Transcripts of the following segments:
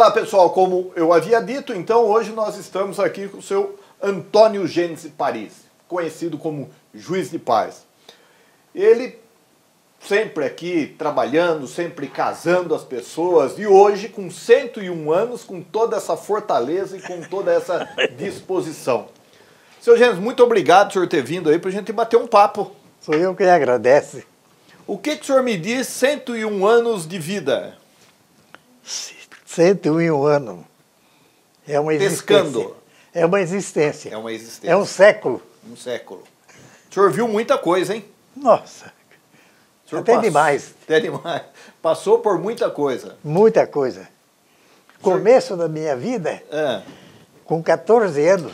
Olá pessoal, como eu havia dito, então hoje nós estamos aqui com o seu Antônio Gênesis Paris, conhecido como Juiz de Paz. Ele sempre aqui trabalhando, sempre casando as pessoas e hoje com 101 anos, com toda essa fortaleza e com toda essa disposição. Seu Gênesis, muito obrigado por senhor ter vindo aí para a gente bater um papo. Sou eu que agradece. O que, que o senhor me diz 101 anos de vida? 101 anos. É uma existência. Pescando. É uma existência. É uma existência. É um século. Um século. O senhor viu muita coisa, hein? Nossa. Senhor Até pass- demais. Até demais. Passou por muita coisa. Muita coisa. Começo da minha vida, É. com 14 anos,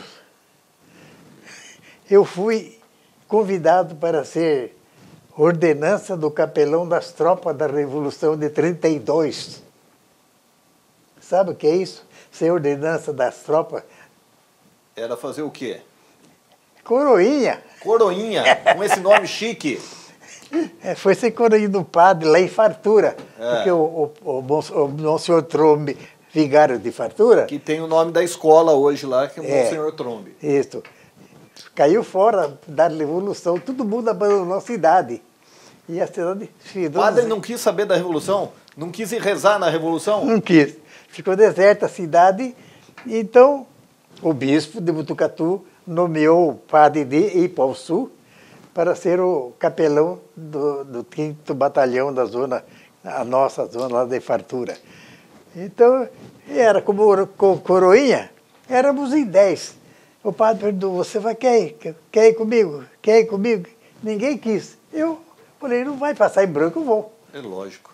eu fui convidado para ser ordenança do capelão das tropas da Revolução de 32. Sabe o que é isso? Ser ordenança das tropas? Era fazer o quê? Coroinha. Coroinha, com esse nome chique. É, foi ser coroinha do padre lá em Fartura. É. Porque o, o, o, o Monsenhor Trombe, vigário de Fartura, Que tem o nome da escola hoje lá, que é o É. Monsenhor Trombe. Isso. Caiu fora da Revolução, todo mundo abandonou a cidade. E a cidade O padre des- não quis saber da Revolução? Não quis ir rezar na Revolução? não quis. Ficou deserta a cidade. Então, o bispo de Butucatu nomeou o padre de Ipaussu para ser o capelão do, do 5 Batalhão da zona, a nossa zona lá de Fartura. Então, era como oro- co- coroinha, éramos em 10. O padre perguntou, você vai, quer ir? Quer ir comigo? Quer ir comigo? Ninguém quis. Eu falei, não vai passar em branco, eu vou. É lógico.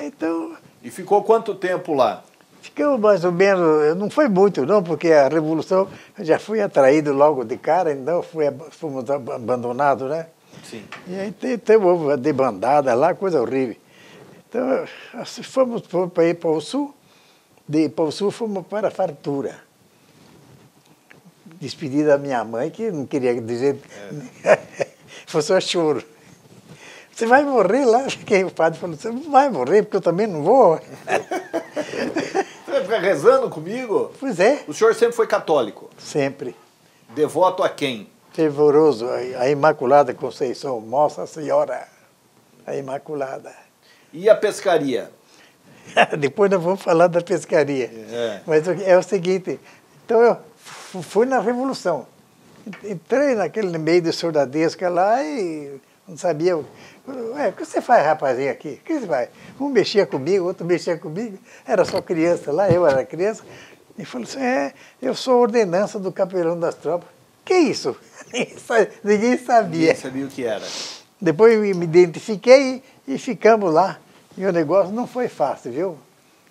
Então, E ficou quanto tempo lá? Ficamos mais ou menos, não foi muito não, porque a Revolução eu já fui atraído logo de cara, então fui, fomos ab- abandonados, né? Sim. E aí te- teve uma debandada lá, coisa horrível. Então, fomos para ir para o sul, de para o sul fomos para a fartura. Despedi da minha mãe, que não queria dizer, foi só choro. Você vai morrer lá? Fiquei, o padre falou, você vai morrer, porque eu também não vou. Ficar rezando comigo? Pois é, O senhor sempre foi católico. sempre. Devoto a quem? fervoroso, a Imaculada Conceição, Nossa Senhora, a Imaculada. E a pescaria? Depois nós vamos falar da pescaria. É. Mas é o seguinte, então eu fu- fui na Revolução. Entrei naquele meio de soldadesca lá e não sabia. Ué, o que você faz, rapazinho, aqui? O que você faz? Um mexia comigo, outro mexia comigo. Era só criança lá, eu era criança. E falou assim, é, eu sou ordenança do capelão das tropas. Que isso? Ninguém sa- Ninguém sabia. Ninguém sabia o que era. Depois eu me identifiquei e ficamos lá. E o negócio não foi fácil, viu?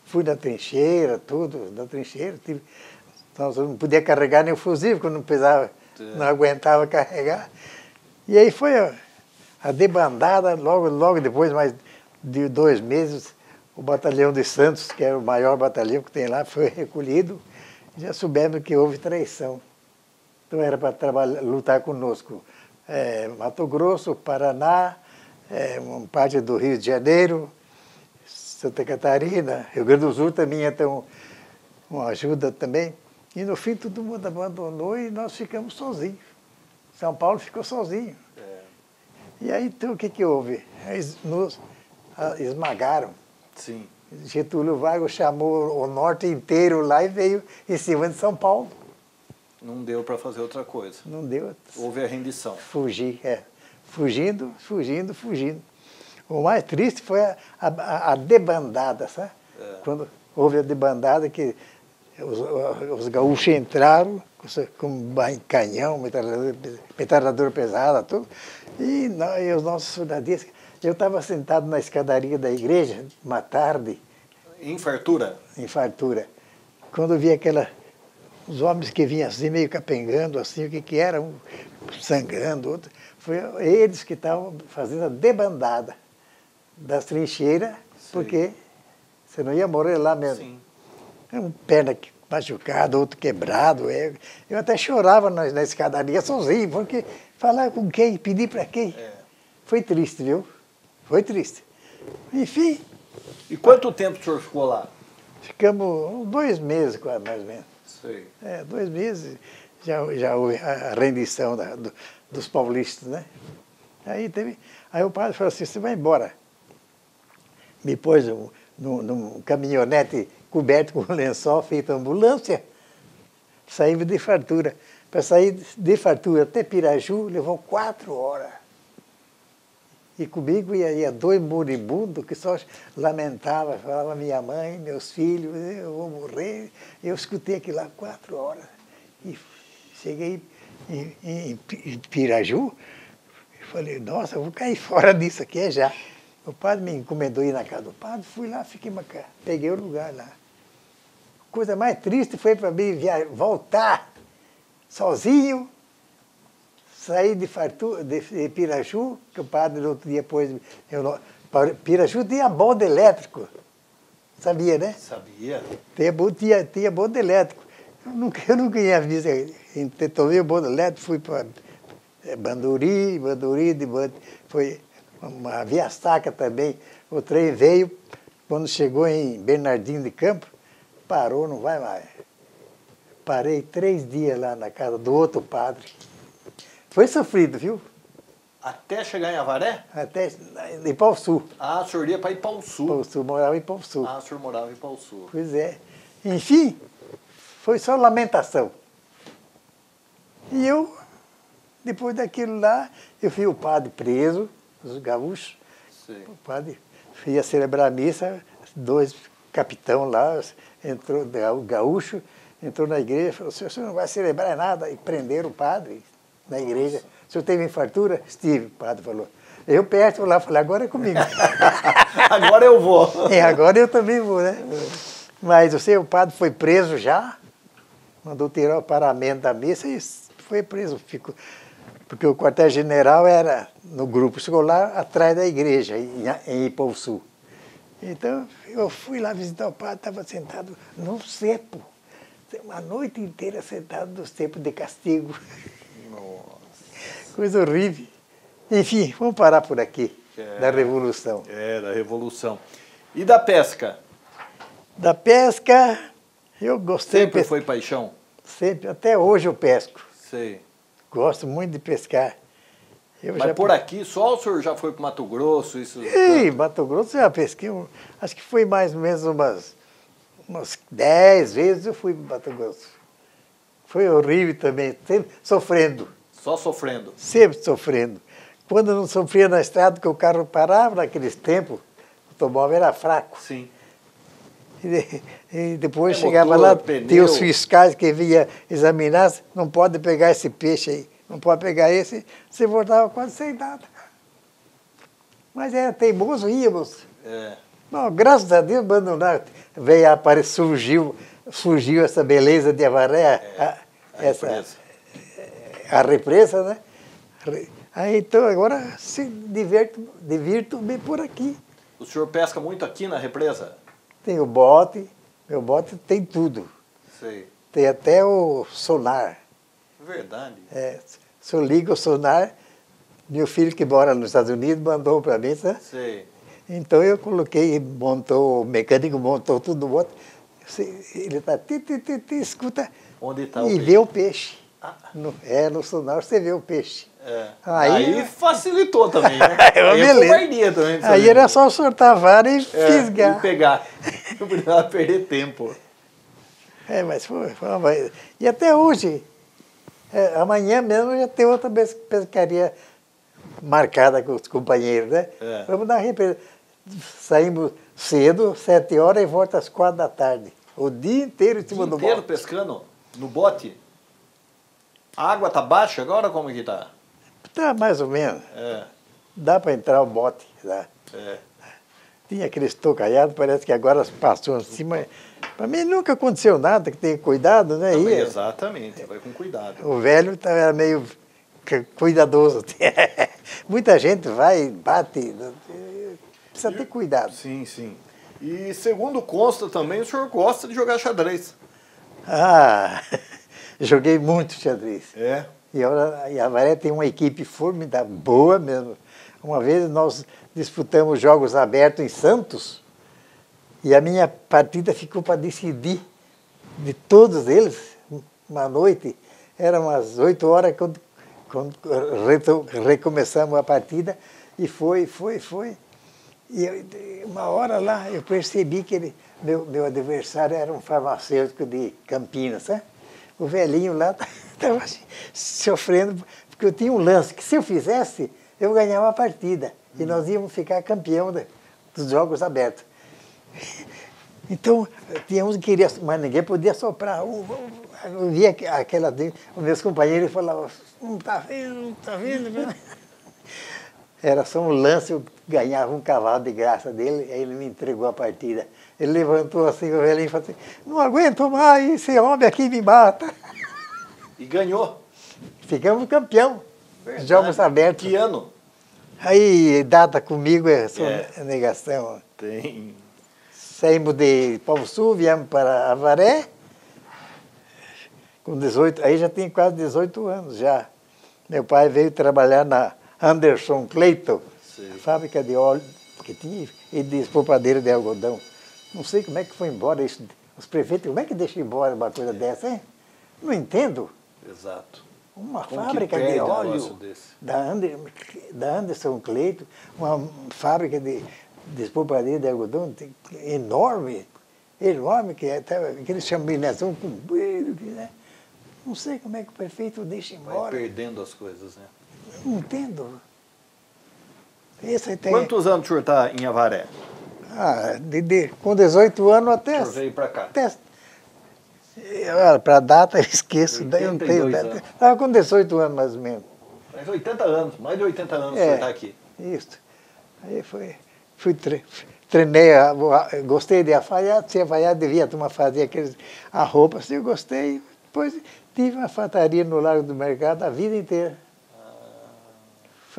Fui na trincheira, tudo, na trincheira. Tive, não podia carregar nem o fuzil, porque não pesava, não aguentava carregar. E aí foi a, debandada, logo, logo depois, mais de dois meses, o batalhão de Santos, que era o maior batalhão que tem lá, foi recolhido. Já soubemos que houve traição. Então era para lutar conosco. É, Mato Grosso, Paraná, é, uma parte do Rio de Janeiro, Santa Catarina, Rio Grande do Sul também ter um, uma ajuda também. E no fim todo mundo abandonou e nós ficamos sozinhos. São Paulo ficou sozinho. E aí então o que, que houve? Eles nos ah, esmagaram. Sim. Getúlio Vargas chamou o norte inteiro lá e veio em cima de São Paulo. Não deu para fazer outra coisa. Não deu. Houve a rendição. Fugir, é. Fugindo, fugindo, fugindo. O mais triste foi a, a- a debandada, sabe? É. Quando houve a debandada que os, os gaúchos entraram com com canhão, metralhadora pesada, tudo. E, e os nossos soldadistas. Eu estava sentado na escadaria da igreja, uma tarde, Em fartura? em fartura. Quando vi aquela, os homens que vinham assim, meio capengando, assim, o que que era? Um sangrando, outro. Foi eles que estavam fazendo a debandada das trincheiras, porque você não ia morrer lá mesmo. Sim. Um perna machucada, outro quebrado. Eu, eu até chorava na, na escadaria sozinho, porque falar com quem, pedir para quem. É. Foi triste, viu? Foi triste. Enfim, E quanto tempo o senhor ficou lá? Ficamos dois meses, quase, mais ou menos. Sei. É, dois meses já, já houve a rendição da, do, dos paulistas, né? Aí, teve, aí o padre falou assim, você vai embora. Me pôs num, num caminhonete coberto com lençol, feito ambulância. Saímos de fartura. Para sair de fartura até Piraju levou quatro horas. E comigo ia, ia dois moribundos que só lamentavam, falavam minha mãe, meus filhos, eu vou morrer. Eu escutei aquilo lá quatro horas. E cheguei em, em, em Piraju e falei, nossa, eu vou cair fora disso aqui é já. O padre me encomendou ir na casa do padre, fui lá, fiquei cá, peguei o lugar lá. Coisa mais triste foi para mim via, voltar sozinho saí de, Fartu, de, de Piraju, que o padre no outro dia pôs. Eu, Piraju tinha bonde elétrico. Sabia, né? Sabia. Tinha, tinha, tinha bonde elétrico. Eu nunca, eu nunca ia visto. Tomei o bonde elétrico, fui para é, Banduri, Banduri, de Band, foi uma via saca também. O trem veio, quando chegou em Bernardino de Campo, parou, não vai mais. Parei três dias lá na casa do outro padre. Foi sofrido, viu? Até chegar em Avaré? Até em Pau Sul. Ah, o senhor ia para Pau Sul. Pau Sul, morava em Pau Sul. Ah, o senhor morava em Pau Sul. Pois é. Enfim, foi só lamentação. E eu, depois daquilo lá, eu vi o padre preso, os gaúchos. Sim. O padre ia celebrar a missa, dois capitão lá, entrou, o gaúcho, entrou na igreja e falou, o senhor não vai celebrar nada, e prenderam o padre na igreja. Nossa. O senhor teve fartura? Estive, o padre falou. Eu perto lá, falei, agora é comigo. agora eu vou. É, agora eu também vou, né? Mas eu sei, o padre foi preso já, mandou tirar o paramento da missa e foi preso. Ficou, porque o quartel-general era no grupo escolar atrás da igreja, em, em Ipau Sul. Então, eu fui lá visitar o padre, estava sentado num cepo, uma noite inteira sentado no cepo de castigo. Coisa horrível. Enfim, vamos parar por aqui, é, da Revolução. É, da Revolução. E da pesca? Da pesca, eu gostei. Sempre foi paixão? Sempre, até hoje eu pesco. Sei. Gosto muito de pescar. Eu Mas por aqui, só o senhor já foi para Mato Grosso? Isso... Sim, Mato Grosso já pesquei, acho que foi mais ou menos umas, umas dez vezes eu fui para Mato Grosso. Foi horrível também, sempre sofrendo. Só sofrendo? Sempre sofrendo. Quando não sofria na estrada, que o carro parava naqueles tempos, o automóvel era fraco. Sim. E, e depois é chegava motor, lá, pneu. tinha os fiscais que vinha examinar, não pode pegar esse peixe aí, não pode pegar esse, você voltava quase sem nada. Mas era teimoso, íamos. É. Bom, graças a Deus, abandonaram. Veio aparecer, surgiu, surgiu essa beleza de Avaré, é, a, a essa, represa a represa, né? Aí, então agora se divirto, divirto bem por aqui. O senhor pesca muito aqui na represa? Tem o bote, meu bote tem tudo. Sei. Tem até o sonar. Verdade. É, se eu ligo o sonar, meu filho que mora nos Estados Unidos mandou para mim, sabe? Sei. Então eu coloquei, montou, o mecânico montou tudo no bote. Ele está, escuta. Onde está o E vê o peixe. No, é, no sonar você vê o peixe. É. Aí, Aí facilitou também, né? é uma Aí beleza. também. Aí era só soltar a vara e é, fisgar. E pegar. Não precisava perder tempo. É, mas foi, foi uma... E até hoje, é, amanhã mesmo já tem outra pescaria marcada com os companheiros, né? É. Vamos dar represa. Saímos cedo, sete horas, e volta às quatro da tarde. O dia inteiro em cima do inteiro bote. pescando? No bote? A água está baixa agora como que está? Está mais ou menos. É. Dá para entrar o bote. Dá. É. Tinha aquele estocaiado, parece que agora passou assim, mas para mim nunca aconteceu nada, que tenha cuidado, né? Não, exatamente, vai com cuidado. O velho tá meio cuidadoso. Muita gente vai, bate, precisa ter cuidado. Sim, sim. E segundo consta também, o senhor gosta de jogar xadrez. Ah, Joguei muito xadrez. É? E a, e a Maré tem uma equipe formidável, boa mesmo. Uma vez nós disputamos jogos abertos em Santos, E a minha partida ficou para decidir de todos eles, uma noite, eram umas oito horas quando, quando recomeçamos a partida, e foi, foi, foi. E eu, uma hora lá eu percebi que ele, meu, meu adversário era um farmacêutico de Campinas, né? O velhinho lá estava sofrendo, porque eu tinha um lance que se eu fizesse, eu ganhava a partida. E nós íamos ficar campeão dos Jogos Abertos. Então, tínhamos que queria, mas ninguém podia soprar. Eu via aquela. Os meus companheiros falavam, não está vendo, não está vendo. Era só um lance, eu ganhava um cavalo de graça dele, aí ele me entregou a partida. Ele levantou assim, o velhinho falou assim, não aguento mais, esse homem aqui me mata. E ganhou. Ficamos campeão. Verdade. Jogos abertos. Que ano? Aí, data comigo é só é. negação. Tem. Saímos de Pão Sul, viemos para Avaré, com 18, aí já tinha quase 18 anos já. Meu pai veio trabalhar na Anderson Clayton, fábrica de óleo que tinha, e de espolpadeira de algodão. Não sei como é que foi embora isso. Os prefeitos, como é que deixam embora uma coisa é. dessa, hein? Não entendo. Exato. Uma como fábrica de óleo da, Ander, da Anderson Clayton, uma fábrica de, de espolpadeira de algodão enorme, enorme, que, até, que eles chamam de nação com né? Não sei como é que o prefeito deixa embora. Vai perdendo as coisas, né? Não entendo. Esse tem... Quantos anos o senhor está em Avaré? Ah, de, de, com 18 anos até. O senhor veio para cá? Até, para a data eu esqueço, daí eu não tenho. Estava com 18 anos mais ou menos. Mas 80 anos, mais de 80 anos é, o senhor está aqui. Isso. Aí foi, fui tre, treinei, gostei de alfaiate, se alfaiate devia tomar fazer aqueles, a roupa, assim, eu gostei. Depois tive uma fataria no Largo do Mercado a vida inteira.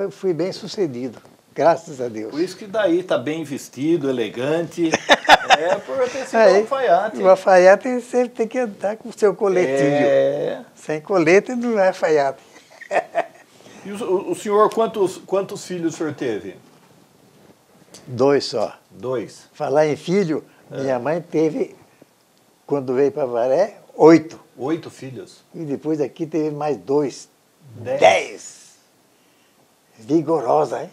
Foi, fui bem sucedido, graças a Deus. Por isso que daí está bem vestido, elegante. é por ter sido Aí, alfaiate. O alfaiate sempre tem que andar com o seu coletinho. É. Sem colete não é alfaiate. e o, o senhor, quantos, quantos filhos o senhor teve? Dois só. Dois. Falar em filho, é. minha mãe teve, quando veio para Varé, oito. Oito filhos. E depois aqui teve mais dois. Dez. Dez vigorosa, hein?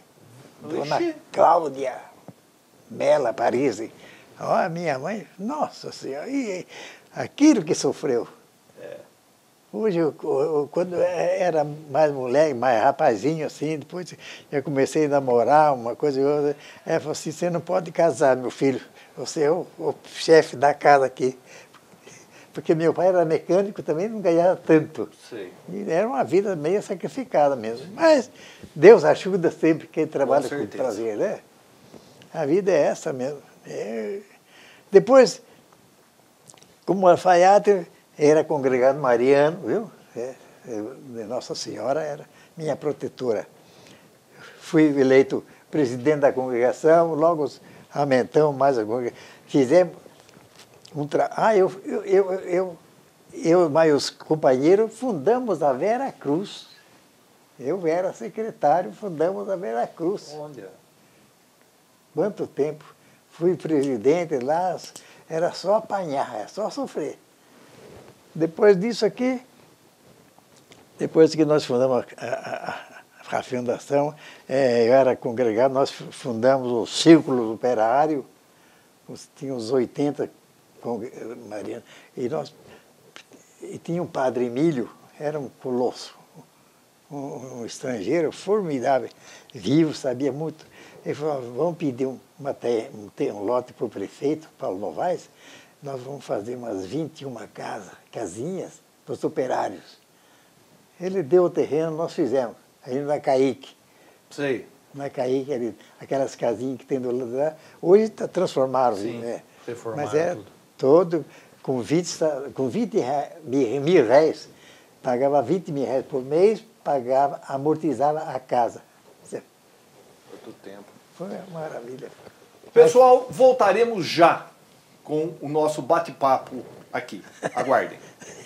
Dona Cláudia Bela Parisi. Ó, minha mãe, nossa senhora, e aquilo que sofreu. É. Hoje, eu, eu, quando era mais moleque, mais rapazinho assim, depois eu comecei a namorar, uma coisa e outra, ela falou assim, você não pode casar, meu filho, você é o, o chefe da casa aqui porque meu pai era mecânico também não ganhava tanto. Sim. E era uma vida meio sacrificada mesmo. Mas Deus ajuda sempre quem trabalha com, com prazer, né? A vida é essa mesmo. É... Depois, como alfaiate, era congregado mariano, viu? É, é, Nossa Senhora era minha protetora. Fui eleito presidente da congregação, logo aumentamos mais a congregação. Fizemos um tra... Ah, eu, eu, eu, eu, eu e meus companheiros fundamos a Vera Cruz. Eu era secretário, fundamos a Vera Cruz. Olha. Quanto tempo? Fui presidente lá, era só apanhar, era só sofrer. Depois disso aqui, depois que nós fundamos a, a, a fundação, é, eu era congregado, nós fundamos o Círculo Operário, tinha uns 80 com Mariana. E, nós, e tinha um padre Emílio, era um colosso, um, um estrangeiro formidável, vivo, sabia muito. Ele falou, vamos pedir uma terra, um, um lote para o prefeito, Paulo Novaes, nós vamos fazer umas 21 casas, casinhas para os operários. Ele deu o terreno, nós fizemos, aí na Caíque. Sei. Na Caíque, ali, aquelas casinhas que tem do lado lá, hoje tá, transformaram. Sim, né? Mas é, tudo todo, com 20, com 20 mil reais, pagava 20 mil reais por mês, pagava, amortizava a casa. Quanto tempo. Foi uma maravilha. Pessoal, voltaremos já com o nosso bate-papo aqui. Aguardem.